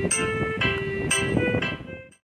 Gracias.